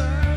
Mother.